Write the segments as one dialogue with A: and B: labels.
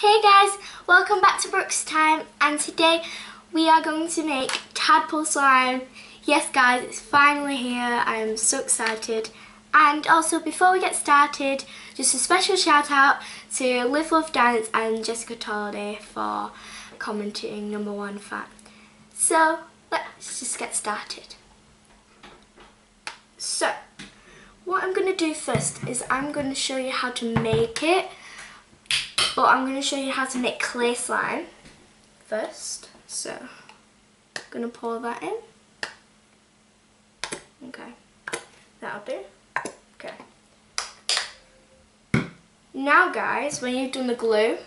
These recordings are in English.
A: Hey guys, welcome back to Brooke's Time and today we are going to make tadpole slime. Yes guys, it's finally here. I am so excited. And also before we get started, just a special shout out to Live Love Dance and Jessica Tolliday for commenting number one fan. So let's just get started. So what I'm going to do first is I'm going to show you how to make it but I'm going to show you how to make clear slime first. So, I'm going to pour that in. Okay, that'll do. Okay. Now guys, when you've done the glue,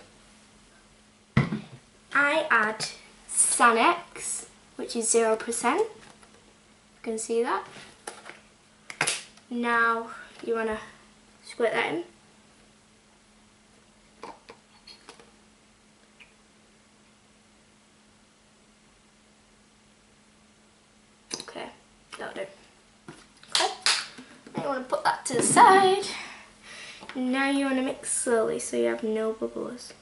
A: I add Sanex, which is 0%. You can see that. Now you want to squirt that in. Want to put that to the side. Now you want to mix slowly so you have no bubbles.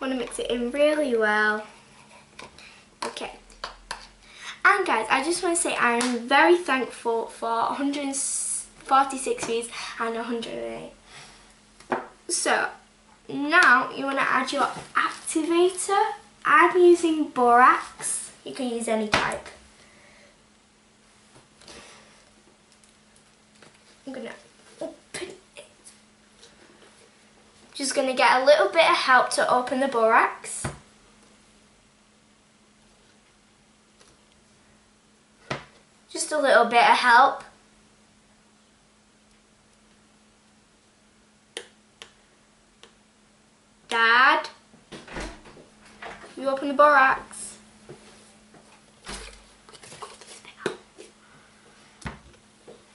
A: want to mix it in really well. Guys, I just want to say I am very thankful for 146 views and 108. So, now you want to add your activator. I'm using borax. You can use any type. I'm going to open it. Just going to get a little bit of help to open the borax. Just a little bit of help. Dad, you open the borax.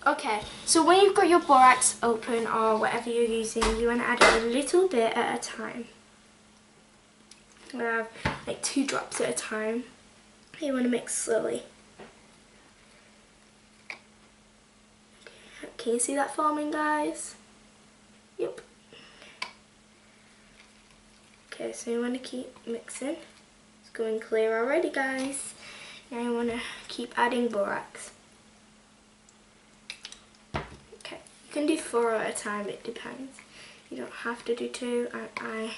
A: Okay, so when you've got your borax open or whatever you're using, you want to add a little bit at a time. have like two drops at a time. You want to mix slowly. Can you see that forming guys? Yep. Okay, so you want to keep mixing. It's going clear already guys. Now you want to keep adding borax. Okay, you can do four at a time, it depends. You don't have to do two, I, I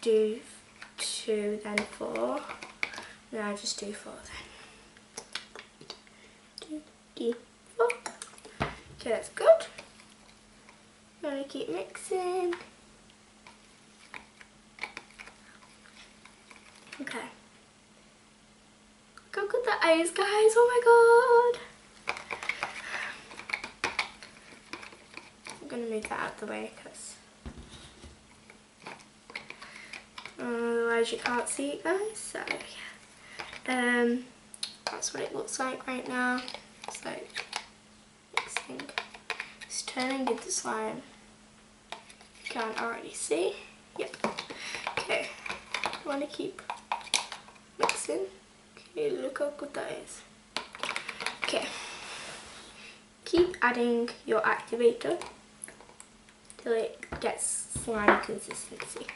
A: do two, then four. Now I just do four then. Two, three, Okay, that's good. Going to keep mixing. Okay. Look how good that is, guys. Oh my god. I'm going to move that out of the way because otherwise you can't see it, guys. So, yeah. Um, that's what it looks like right now. It's like it's turning into slime. You can't already see. Yep. Okay. I want to keep mixing. Okay, look how good that is. Okay. Keep adding your activator till it gets slime consistency.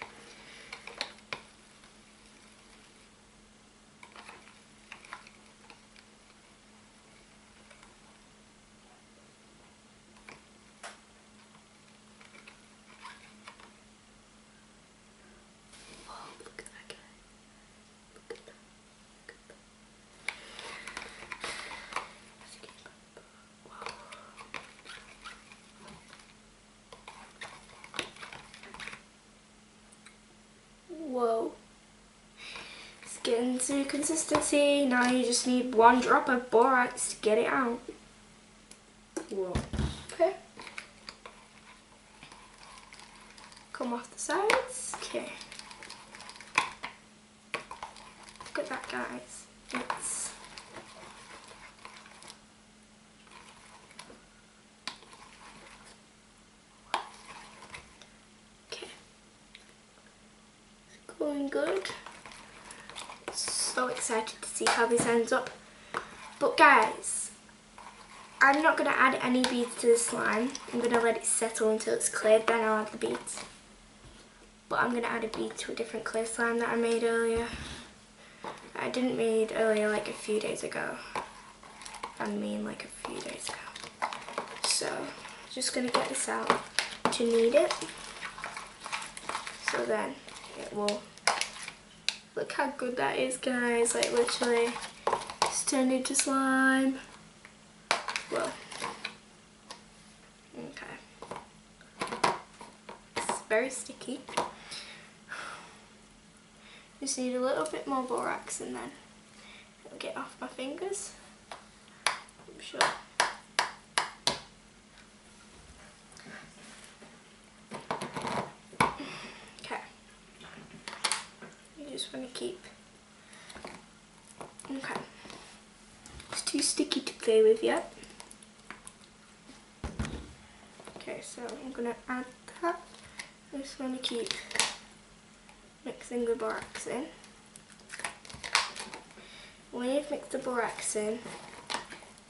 A: into consistency. Now you just need one drop of borax to get it out. Whoa. Okay. Come off the sides. Okay. Look at that, guys. It's okay. It's going good. So excited to see how this ends up. But guys, I'm not going to add any beads to the slime. I'm going to let it settle until it's cleared, then I'll add the beads. But I'm going to add a bead to a different clear slime that I made earlier. I didn't made earlier like a few days ago. I mean like a few days ago. So, just going to get this out to knead it. So then it will, look how good that is guys, like literally it's turned into slime. Well, okay. It's very sticky. Just need a little bit more borax and then it'll get off my fingers. I'm sure. Okay. You just want to keep. Okay. It's too sticky to play with yet. Okay, so I'm gonna add that. I just want to keep mixing the borax in. When you've mixed the borax in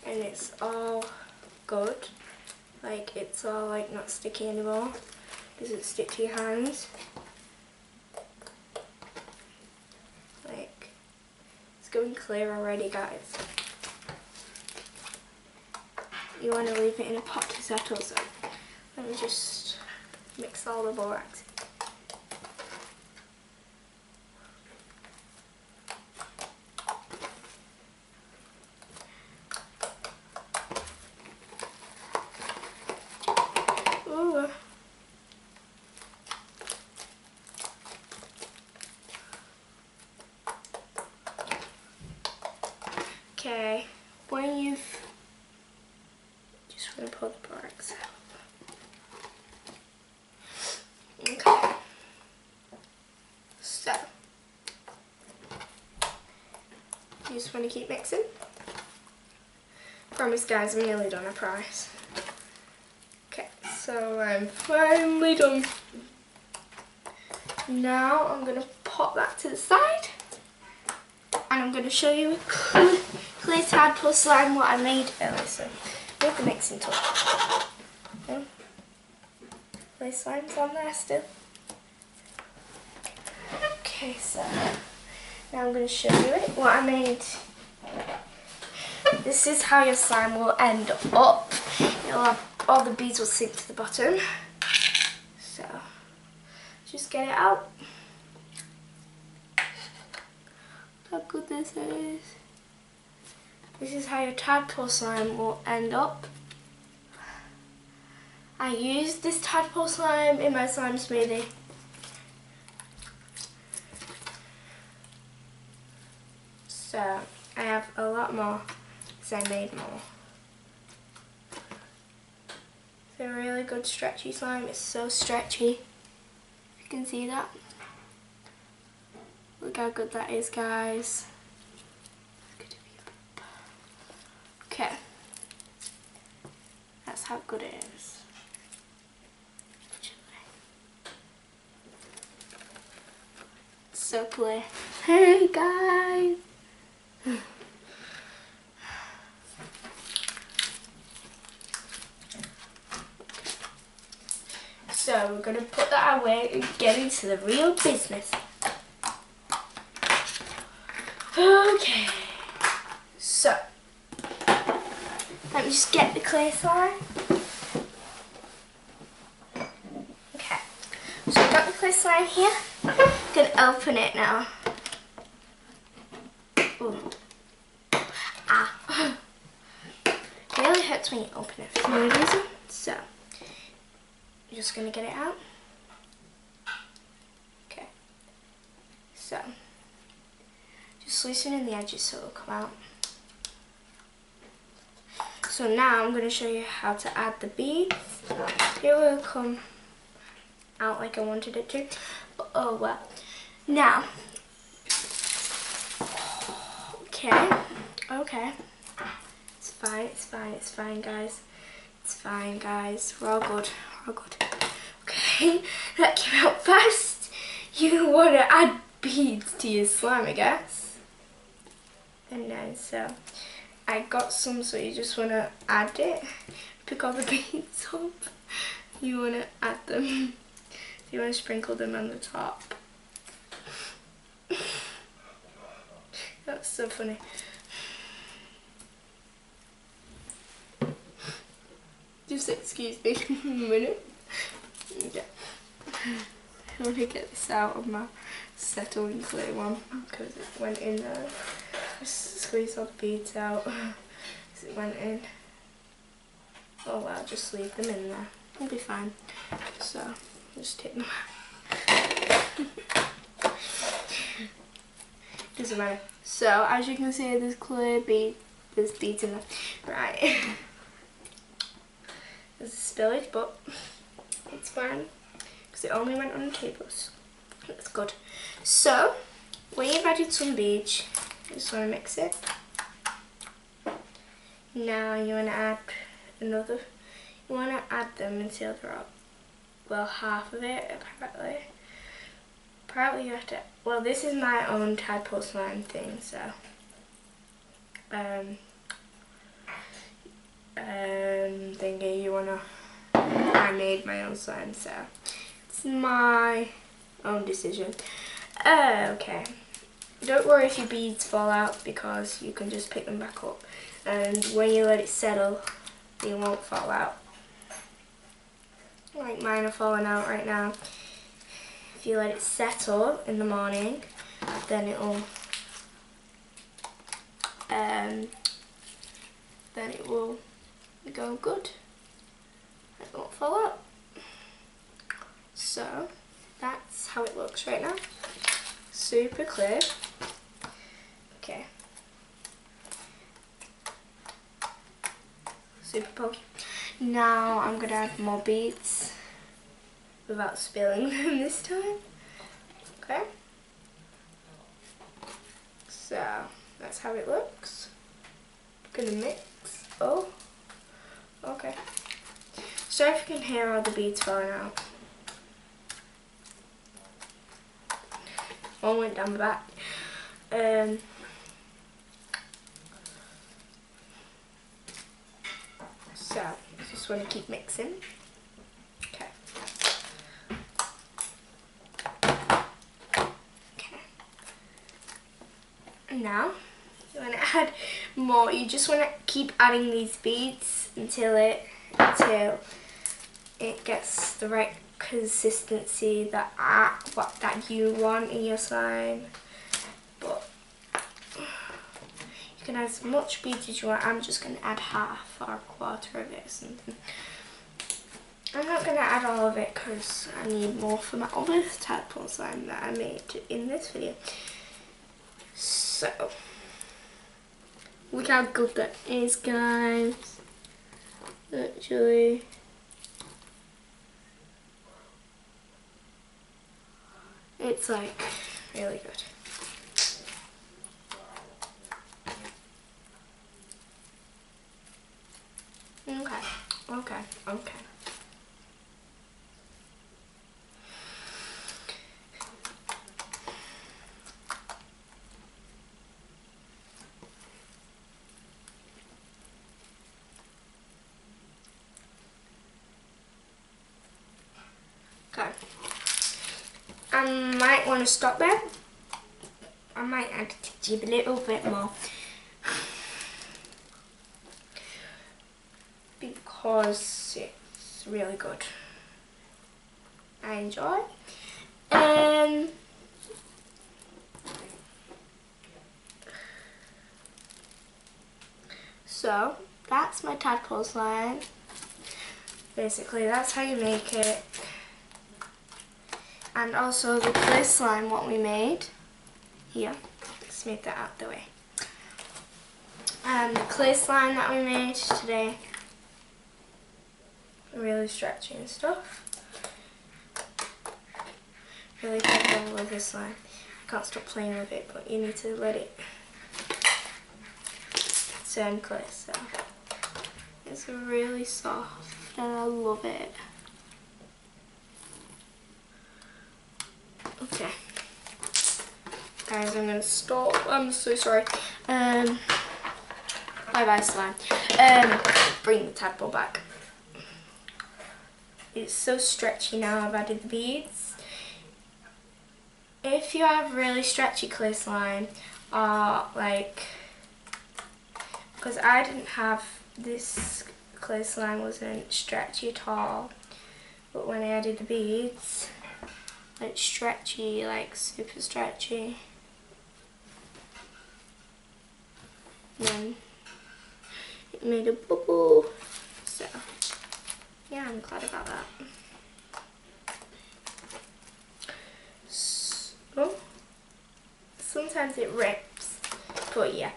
A: and it's all good, like it's all like not sticky anymore, doesn't stick to your hands. Like it's going clear already guys. You want to leave it in a pot to settle so let me just mix all the borax Okay, when you've just want to pull the borax out. Okay. So you just want to keep mixing. Promise guys, I'm nearly done, I promise. Okay, so I'm finally done. Now I'm gonna pop that to the side and I'm going to show you a clear tadpole slime what I made earlier. So with the mixing tool. Clear slime's on there still. Okay, so now I'm going to show you it, what I made. This is how your slime will end up. Have, all the beads will sink to the bottom. So just get it out. how good this is. This is how your tadpole slime will end up. I used this tadpole slime in my slime smoothie. So I have a lot more because I made more. It's a really good stretchy slime. It's so stretchy. You can see that. Look how good that is, guys. Okay. That's how good it is. So clear. Hey, guys. So we're going to put that away and get into the real business. Okay, so let me just get the clear slime. Okay, so I've got the clear slime here. I'm gonna open it now. Ooh. Ah. It really So, I'm just gonna get it out. Okay. So just loosening the edges so it'll come out. So now I'm going to show you how to add the beads. It will come out like I wanted it to. But, oh well. Now, okay, okay. Fine, it's fine, it's fine guys. It's fine guys, we're all good, we're all good. Okay, that came out fast. You want to add beads to your slime, I guess. And then so I got some, so you just want to add it, pick all the beads up. You want to add them. You want to sprinkle them on the top. That's so funny. Just excuse me a minute. Yeah. I want to get this out of my settling clay one because it went in there. Just squeeze all the beads out because it went in. Oh well, just leave them in there. It'll be fine. So, just take them out. Doesn't matter. So, as you can see, there's clear bead, there's beads in there. Right. spillage, but it's fine because it only went on the tables. That's good. So, you've added some beads, you just want to mix it. Now you want to add another, you want to add them until they're up, well half of it apparently. Apparently you have to, well this is my own tadpole slime thing so, um, um, thingy you want to, I made my own slime so, it's my own decision. Uh, okay. Don't worry if your beads fall out because you can just pick them back up. And when you let it settle, they won't fall out. Like mine are falling out right now. If you let it settle in the morning, then it'll um, then it will go good. It won't fall out. So that's how it looks right now. Super clear. Okay. Super pokey. Now I'm going to add more beads without spilling them this time. Okay. So that's how it looks. Gonna mix. Oh. Okay. Sorry if you can hear all the beads falling out. One went down the back. Um, so, just want to keep mixing. Okay. Okay. Now, you want to add more. You just want to keep adding these beads until it until it gets the right consistency that I, what that you want in your slime. But you can add as much beads as you want. I'm just going to add half or a quarter of it or something. I'm not going to add all of it because I need more for my other tadpole slime that I made in this video. So, look how good that is guys. Actually. It's like really good. Okay, okay, okay. Okay. I to stop there. I might add a little bit more. Because it's really good. I enjoy. Um, so, that's my tadpole slime. Basically, that's how you make it and also the clear slime what we made. Here let's make that out the way. And the clear slime that we made today. Really stretchy and stuff. Really comfortable with this slime I can't stop playing with it but you need to let it turn clear so. It's really soft and I love it Okay. Guys, I'm gonna stop. I'm so sorry. Um, bye bye slime. Um, bring the tadpole back. It's so stretchy now I've added the beads. If you have really stretchy clear slime, or like, because I didn't have this clear slime wasn't stretchy at all, but when I added the beads, like stretchy, like super stretchy. And then it made a bubble. So yeah, I'm glad about that. So, sometimes it rips, but yeah.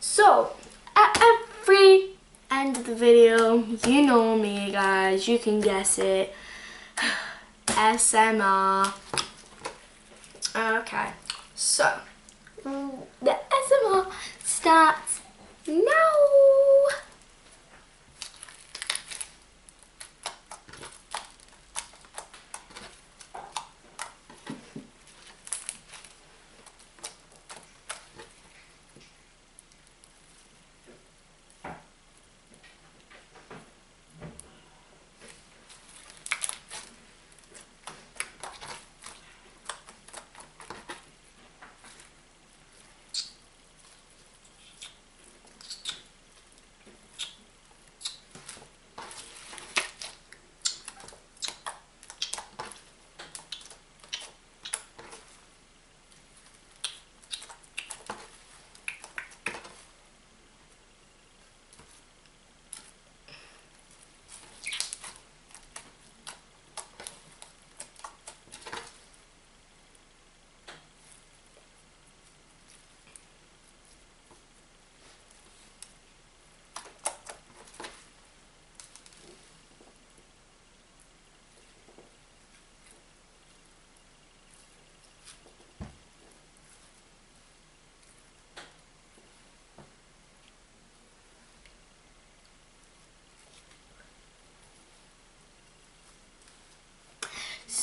A: So at every end of the video, you know me guys, you can guess it. SMR. Okay, so the SMR starts now.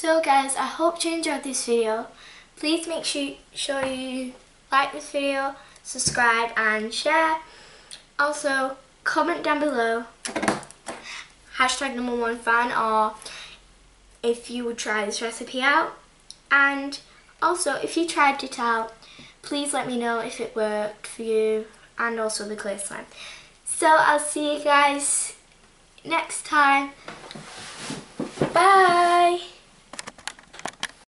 A: So guys, I hope you enjoyed this video. Please make sure, sure you like this video, subscribe and share. Also, comment down below hashtag number one fan or if you would try this recipe out. And also, if you tried it out, please let me know if it worked for you and also the clear slime. So I'll see you guys next time.